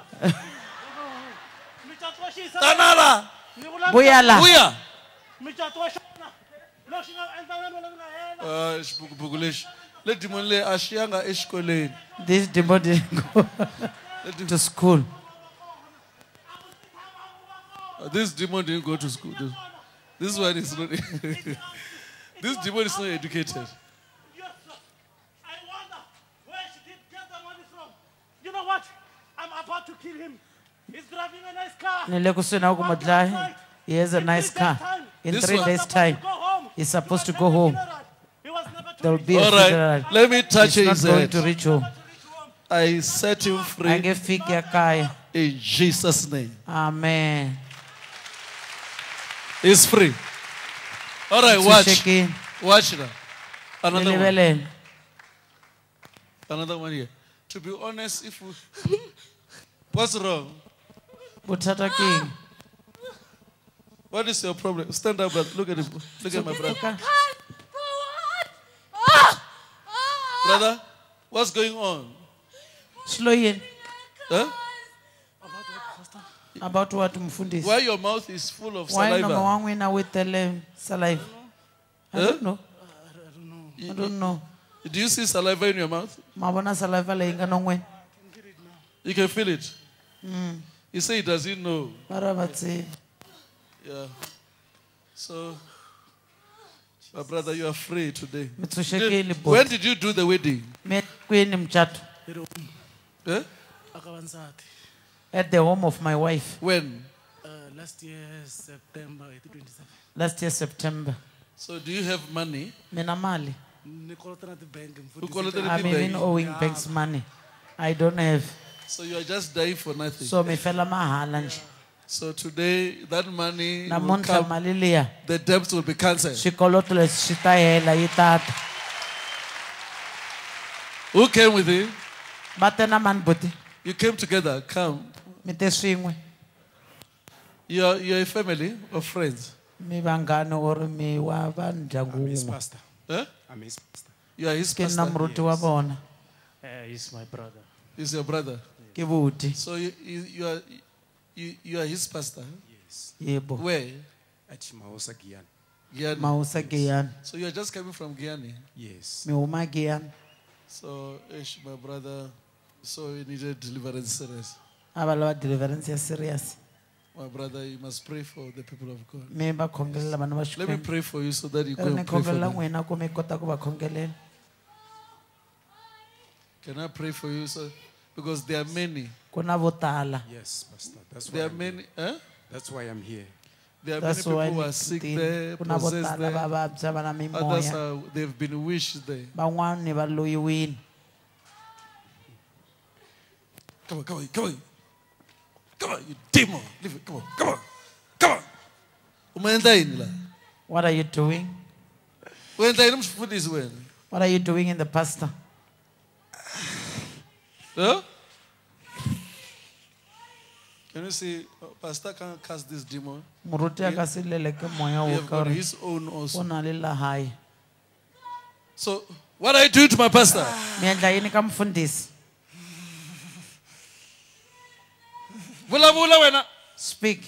Tanala. Vuya. Hela. Ah, xiphukuphuku lexi. Le dimoni leyi a xi yanga exikolweni. this demon didn't go to school This demon didn't go to school. This, this one is not. this demon is not educated. You know what? I'm about to kill him. He's driving a nice car. ni le kusuhi na ku mo dlaya he has a nice car in This three one- days time he's supposed to go home there will be a All funeral. let me touch him. he's not his going to reach home I set him free. a nge fiki ekaya In Jesus' name. amen He's free. All right, watch. Ntshunxekile. Watch now. Another one. Another one here. To be honest, if we. What's wrong? bothata ke eng What is your problem? Stand up, brother. Look at him. Look at my brother. Ah! Ah! Brother, what's going on? swilo yini Huh? About what mfundisi Why your mouth is full of why nomo saliva? wa n'wina wu tele saliva I Huh? don't know. I don't know. Do you see saliva in your mouth? ma vona saliva leyi nga non'wini You can feel it. Mm. He said he doesn't know. va ri Yeah. So, my brother, you are free today. Mi Did- When did you do the wedding? mi at the home of my wife When? Uh, last year, September 27. last year september So, do you have money? mina mali Ni kolota na ti-bank, mfundisi. You collected the i'm even bank. owing banks money i don't have So you are just dying for nothing. so mi fela mahala nje So today, that money will namuntlha come, mali the debt will be cancelled. swikoloto leswi swi ta hela yi tata Who came with you? va te na mani buti You came together. Come. Mi te swin'we You're, you're a family of friends. mi vanghani or mi wa va ndyangu wun'we pastor. Huh? I'm his pastor. You are his ke na pastor. muruti wa vona Uh, he's my brother. He's your brother. ke buti So you, you, you are you, you are his pastor. Yes. yebo Where? At Mahosa Giyani. Giyani. mausa giyani So you are just coming from Giyani. Yes. mi huma giyani So ish, my brother, so you needed deliverance serious. Ah, a va lava deliverance ya serious My brother, you must pray for the people of God. mi va khongelela vanhu va Let me pray for you so that you can ri ni pray for khongelela them. n'wina ku mi kota ku va khongelela Can I pray for you, sir? Because there are many. ku na vo tala Yes, pastor. That's why There are I'm many. here. Huh? That's why I'm here. There are That's many people who are sick tini. there, ku na vo possessed there. vabya va na Others are, they've been wished there. van'wani va loyiwile Come on, come on, come on. Come on, you demon. Leave it. Come on, come on, come on. Umeenda yini la? what are you doing Umeenda yini mfundisi wena? what are you doing in the pastor Huh? Can you see, uh, Pastor can't cast this demon. moruti a ka moya We o have got his own o also. na le So, what are you doing to my pastor? mi endla yini ka mfundisi Vulavula wena. speak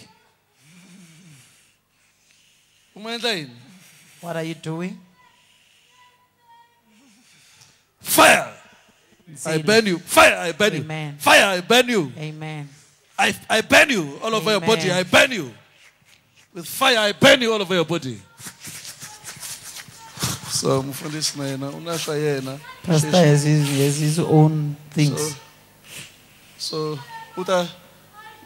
what are you doing Fire! I burn you. Fire! I burn you. Amen. Fire! I burn you. amen I, I burn you all over your body. I burn you. With fire, I burn you all over your body. So, mfundisi na yena, unashwa yena. pastor has his, has his own things So, uta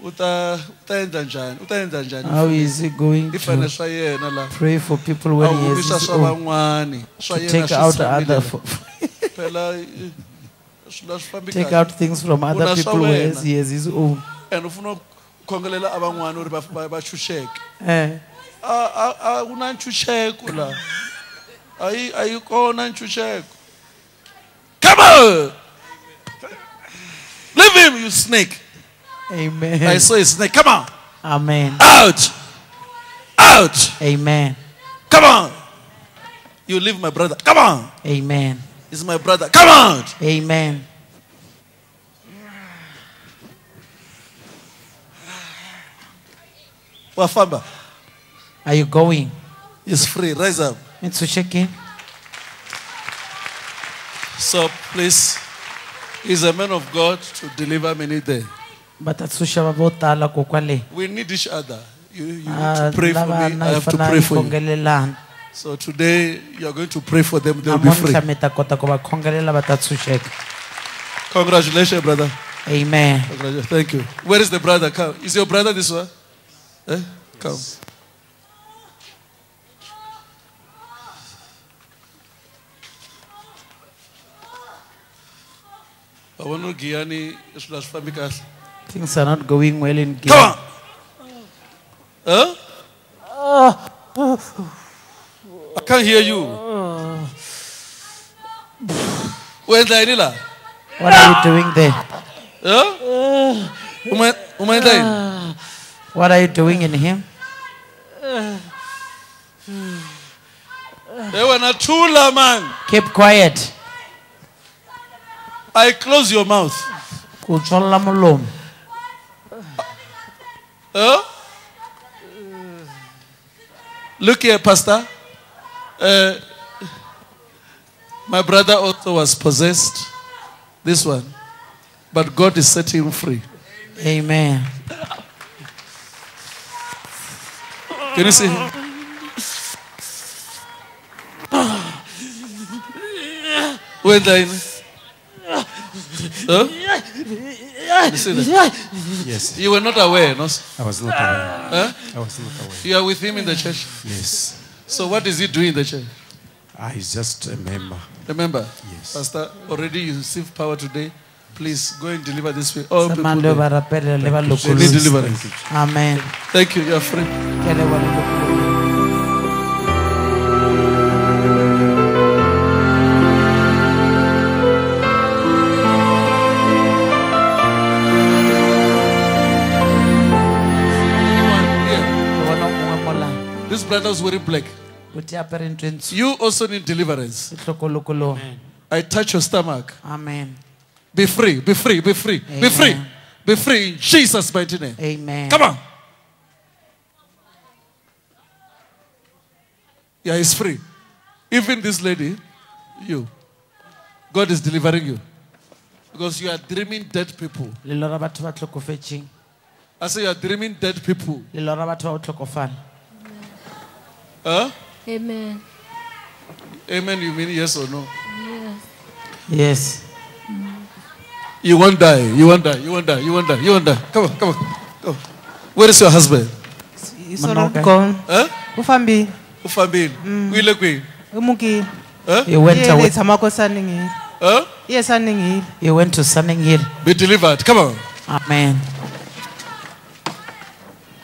uta utaenda njani? Utaenda njani? how is he going If ane to swa yena la. pray for people when he his swa own van'wani. Swa to yena take out other Phela eh, swi fambi take out things from other swa people wena. he has his own And ufuna khongelela aban'wana uri va va- eh a a a ntshunxeko la a yi a yi kona ntshunxeko come on leave him you snake amen. I saw a snake come on. Amen. Out. Out. Amen. Come on. You leave my brother. Come on. Amen. He's my brother. Come on. Amen. Wafamba are you going? He's free. Rise up. Mi tshunxekile so please he's a man of god to deliver many there va ta tshunxa va vo tala kokwale we need each other you, you need Ah, to pray for me i have to pray for you So today you are going to pray for them. They will be free. mi ta kota ku va khongelela va ta tshunxeka Congratulations, brother. Amen. Congratulations. Thank you. Where is the brother? Come. Is your brother this one? Eh? Come. I want to Giyani swilo a swi fambi kahle. Things are not going well in Come on. Huh? I can't hear you. Where's Anila? What are you doing there? Huh? Uma- uma endlini? What are you doing in him? They were not tula man. Keep quiet. I close your mouth. Huh? Look here, Pastor. Uh, my brother also was possessed. This one. But God is setting him free. Amen. Can you see him? When they Huh? You? Yes. You were not aware, no? I was not aware. Huh? I was not aware. You are with him in the church? Yes. So what is he doing in the church? Ah, he's just a member. Remember? Yes. Pastor, already you received power today. Please go and deliver this way. All people Samando there. barapele leva They need lokolo. deliverance. Amen. Thank you. You are free. This brother was wearing black. O te apere ntho ntsho. You also need deliverance. Hlokolokolong. I touch your stomach. Amen. Be free. Be free. Be free. Be free. Be free in Jesus' mighty name. Amen. Come on. Yeah, he's free. Even this lady, you, God is delivering you. Because you are dreaming dead people. Le lora batho ba tlhokofetseng. I say you are dreaming dead people. Le lora batho ba go tlhokofala. Huh? Amen. Amen, you mean yes or no? Yes. Yes. You won't die. You won't die. You won't die. You won't die. You won't die. Come on, come on. Come on. Where is your husband? He's already gone. Huh? Ufambile. Ufambile. Mm. Uyile kwini? Umukile. Huh? He went Yele away. tshama ko Sunninghill. Huh? Yes, Sunninghill. He went to Sunninghill. Be delivered. Come on. Amen.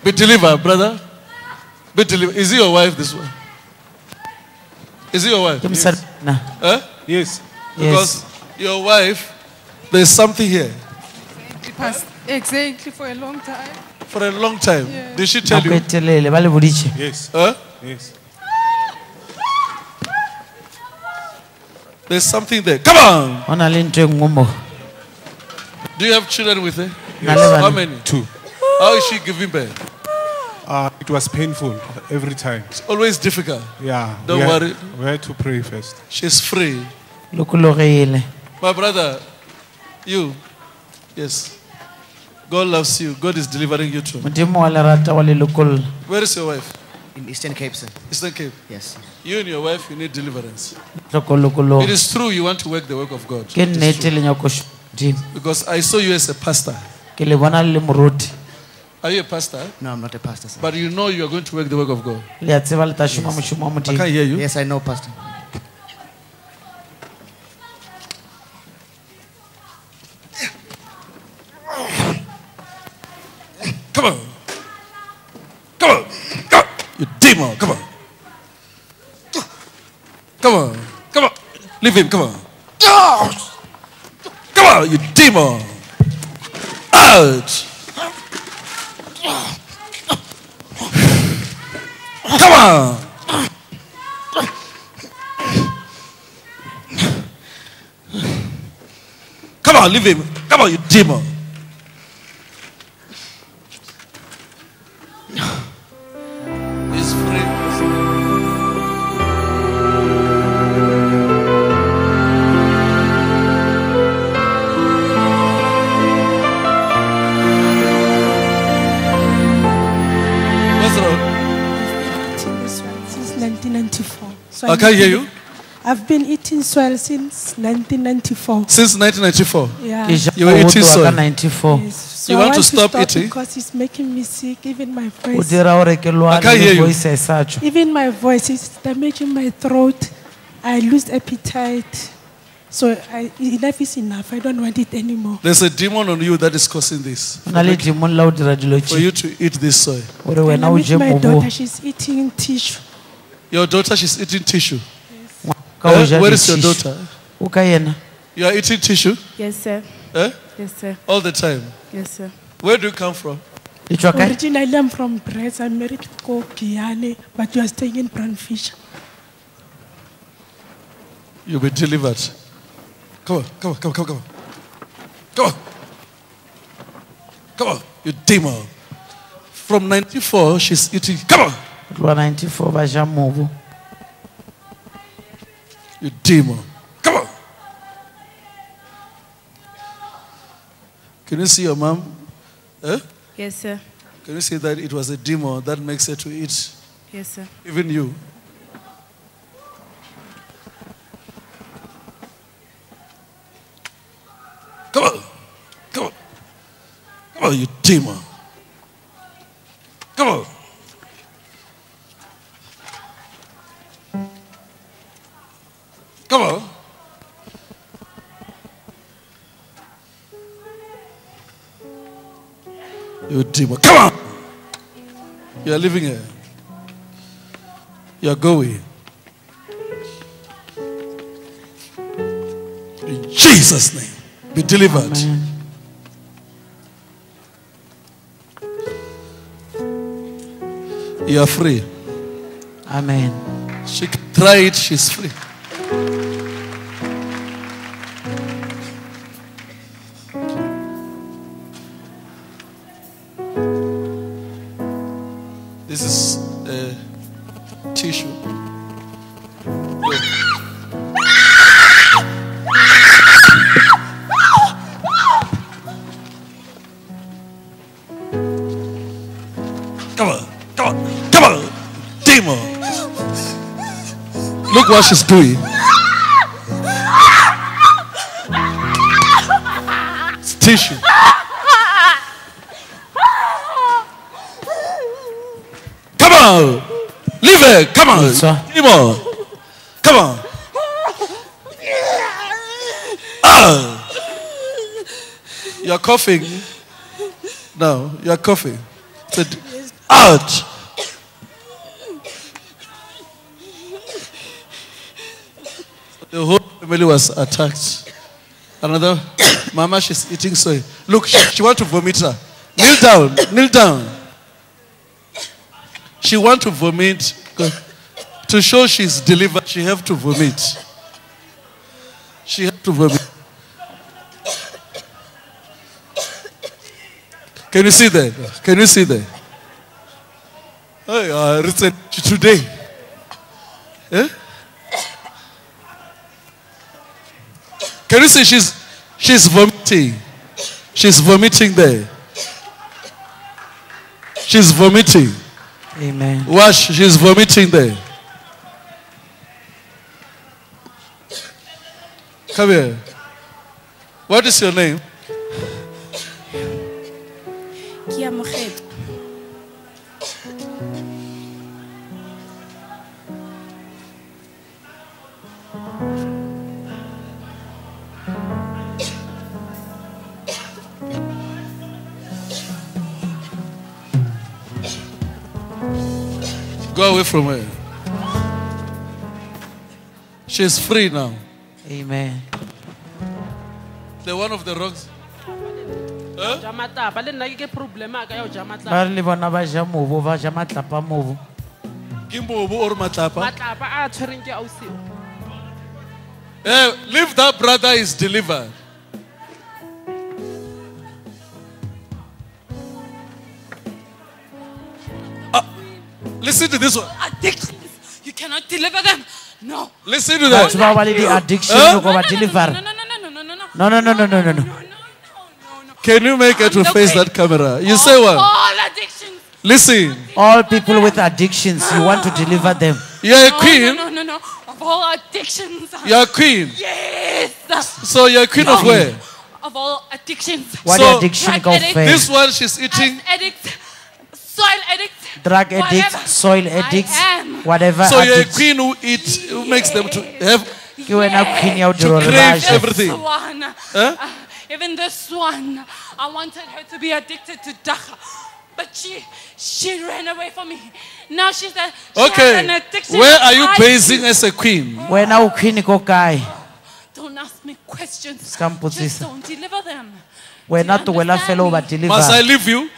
Be delivered, brother. Be delivered. Is he your wife, this one? Is he your wife? Ke mosadi na. Huh? Yes. Because your wife, there's something here. It was exactly for a long time. For a long time. Yeah. Did she tell Nako you? telele ba le boditše. Yes. Huh? Yes. There's something there. Come on. Go na le ntho nngwe mo. Do you have children with her? Na le bana. How many? Two. How is she giving birth? Uh, it was painful every time. It's always difficult. Yeah. Don't we had- worry. we had to pray first. She's free. Lokologile. My brother, you, yes. God loves you. God is delivering you too. Modimo wa lerata wa le lokolla. Where is your wife? In Eastern Cape, sir. Eastern Cape. Yes. You and your wife, you need deliverance. Tlokolokolong. It is true you want to work the work of God. Ke It is nnete true. le nyako. Because I saw you as a pastor. Are you a pastor? No, I'm not a pastor, sir. But you know you are going to work the work of God. Le a tseba le tla šoma mošomo wa I can't hear you. Yes, I know, Pastor. Come on. Come on. Come on. You demon. Come on. Come on. Come on. Leave him. Come on. Come on, you demon. Out. Come on. Come on, leave him. Come on, you demon. He's free. What's wrong? Since 1994. So I can't hear you. I've been eating soil since 1994. Since 1994. Yeah. You were eating soy. 94. So You I want to stop eating? Because it's making me sick, even my voice. dira gore ke I can't hear le you. voice sa tswa Even my voice is damaging my throat. I lose appetite. So I, enough is enough. I don't want it anymore. There's a demon on you that is causing this. go na le demon la o dira dilo For you to eat this soy. gore And I'm o with je my daughter, she's eating tissue. Your daughter, she's eating tissue. ka o Eh? Where is your daughter? O ka yena You are eating tissue? Yes, sir. Eh? Yes, sir. All the time. Yes, sir. Where do you come from? tswa kae Originally, I'm from Brest. I'm married to Ko Kiane, but you are staying in Brandfish. You'll be delivered. Come on, come on, come on, come on, come on. Come on. Come on, you demon. From 94, she's eating. Come on, go 94 ba ja mobo you demon. Can you see your mom? Eh? Yes, sir. Can you see that it was a demon that makes her to eat? Yes, sir. Even you. Come on. Come on. Come on, you demon. Come on. Come on. You are living here. You are going. In Jesus' name. Be delivered. You are free. amen She can try it, she's free. What she's doing. It's tissue. Come on. Leave it. Come on. Come on. Ah. You're coughing. No, you're coughing. Said, ouch. Family was attacked. Another mama, she's eating soy. Look, she, she want to vomit her. Kneel down, kneel down. She want to vomit. To show she's delivered, she have to vomit. She have to vomit. Can you see that? Can you see that? Oh, uh, today. Eh? Can you see she's she's vomiting? She's vomiting there. She's vomiting. amen Wash, she's vomiting there. Come here. What is your name? Go away from her. She's free now. amen The one of the rocks. ja matlapa le nna ke ke problem aka ya go ja ba matlapa re le bona ba ja mobo ba ja matlapa a mobo Ke mobu or matlapa? matlapa a tshwereng ke ausio Eh, leave that brother is delivered. Listen to this one. Addictions. You cannot deliver them. No. Listen to that. batho bao ba le di-addiction Huh? o ko ba delivera no no no no no no no no, no. Can you make her to face that camera? You say what? All addictions. Listen, all people with addictions you want to deliver them you're a queen. No, no, no, no. Of of all addictions. You're a queen. Yes. So you're a queen of where? Of all addictions. What So- Drug addict, This one she's eating. addict, soil addict. drug whatever. addict soil addict I am. whatever So you're a queen who eats, who makes them to have. You ke wena queen ya ho dira hore ba crave everything. This one, Huh? uh, even this one, I wanted her to be addicted to dagga, but she she ran away from me. Now she's a she has Okay. an addiction. Where are you basing as a queen? wena o queen ko kae Don't ask me questions. Just don't deliver them. wena tlohela fela o ba Must I leave you?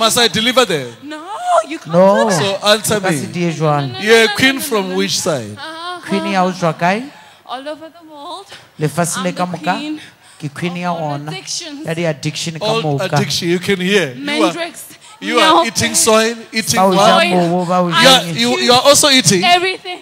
Must I deliver them? No, you can't no do that. So answer O ka se me. die You're a queen from which side? Uh-huh. queen ya o tswa kae All over the world. lefatshe le I'm ka the moka queen ke queen ya ona addictions. ya di-addiction ka All addiction, you can hear. You are, you are eating soil, eating Ba o what? mobo, ba o You are, you, you are also eating. Everything.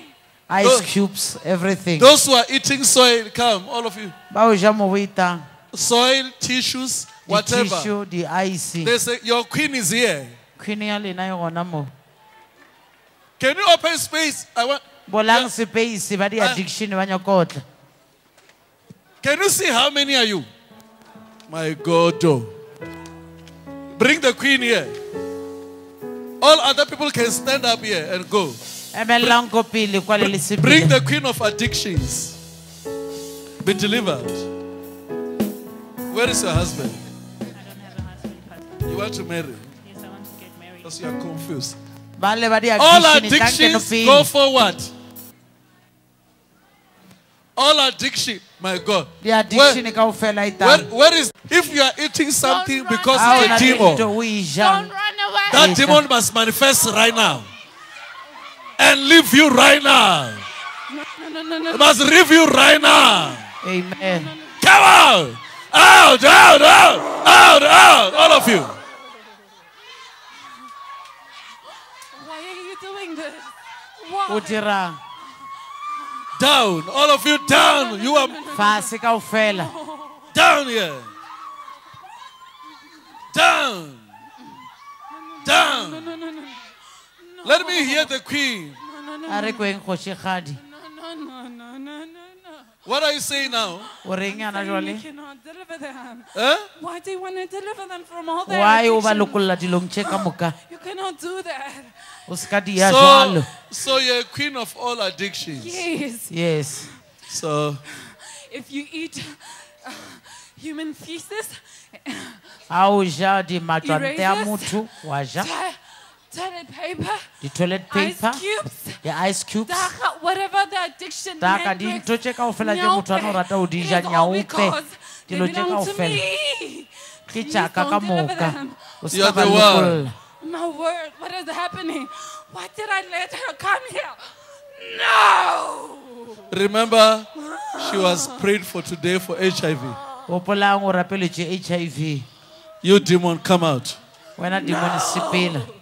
ice Those- cubes everything Those who are eating soil, come, all of you. ba o ja mobo itang Soil, tissues, whatever. di-tissue di-ice They say, Your queen is here. queen ya lena gona mo Can you open space? I want. bolang space ba ah. ba nyakotla Can you see how many are you? My God. oh. Bring the queen here. All other people can stand up here and go. emelang ko pele kwa le Bring the queen of addictions. Be delivered. Where is your husband? You want to marry? Yes, I want to get married. Because you are confused. ba le ba All di-addiction tlang keno addictions go forward. All addiction, my God. The addiction kao fela Where, tang where is if you are eating something because Ha it's ona a le demon? ntho o jang That demon must manifest right now and leave you right now. It must leave you right now. amen Come on, Out, out, out, out, out, all of you. Why are you doing this? Why? O dirang Down, all of you down. You are fase kao fela down here. Down. Down. Let me hear the queen. a re kweng kgošigadi What are you saying now? jwale cannot deliver them. Eh? Why do you want to deliver them from all their why o ba addictions? dilong ka moka You cannot do that. o So, so you're a queen of all addictions. Yes. yes So If you eat uh, human feces, ha o ja dimatlwante ya Erasers? motho wa ja ti- toilet paper, the toilet ice paper cubes, di-ice cubes daka, whatever the addiction taka matrix, dintho tše kao fela tše motho a no rata go di ja It is all nyaope they dilo tše belong to me. ke Please ka moka o se You're ka ba the one. lokolola My word, what is happening? Why did I let her come here? No! remember, she was prayed for today for HIV. gopolang o rapeletše h i v You demon, come out. wena demone sepela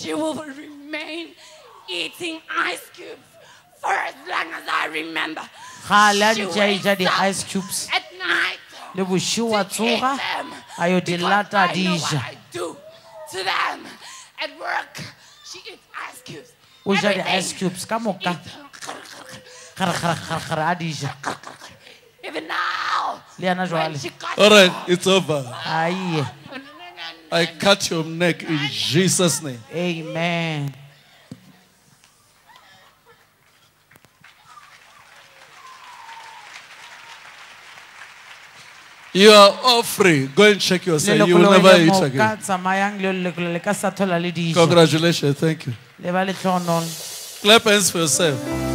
She will remain eating ice cubes for as long as I remember. gale a She ntše a e ja wakes up di-ice cubes At night, le bošio wa tsoga them a yo di lata a I di know ja what I do to them. At work, she eats ice cubes. o ja Every di-ice day. cubes ka moka kgarekgarekgarekgare a di ja Even now, le yana when jwale she got All right, it's over. aie I cut your neck in Jesus' name. amen You are all free. Go and check yourself. You will never eat again. ka tsamayang le leloko le ka sa thola le dijo Congratulations. Thank you. le ba le tlhonolo Clap hands for yourself.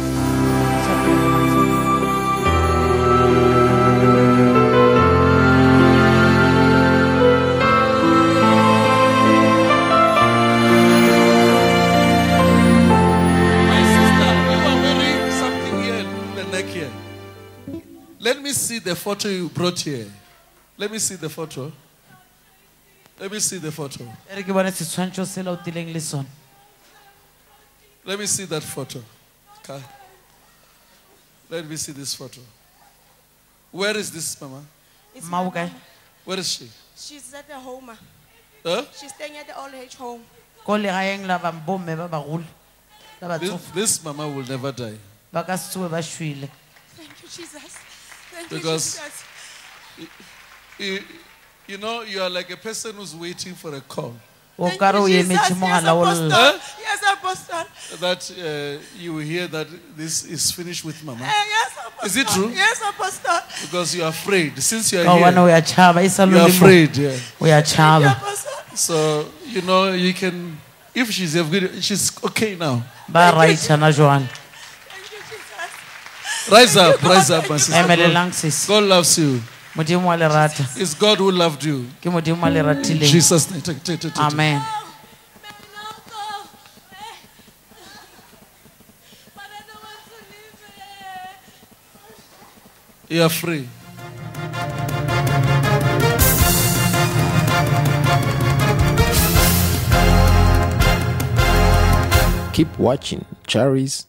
See the photo you brought here. Let me see the photo. Let me see the photo. re ke bone setshwantsho sela o tileng le sone Let me see that photo. Okay. Let me see this photo. Where is this mama? It's mma o kae Where is she? She's at the home. Huh? She's staying at the old age home. ko legaeng la ba- bomme ba bagolo La This, this mama will never die ba ka se tsohe ba shwele Thank you, Jesus. Thank you, because Jesus. you, you know you are like a person who's waiting for a call o ka re o emetse mogala o lla Eh? Yes, Apostle. that uh, you will hear that this is finished with mama Eh, yes, Apostle. Is it true? Yes, Apostle. because you are afraid since you ka are gobane o here ya tšhaba e sa you le are le mo. afraid yeah. o ya tšhaba so you know you can if she's a good she's okay now ba raitšhana jwale rise up rise up my sister Emelelang God, sisi. God loves you. Modimo it's God who loved you. Ke modimo wa le. In Jesus name take, take, take, take. amen. You are free. Keep watching Charis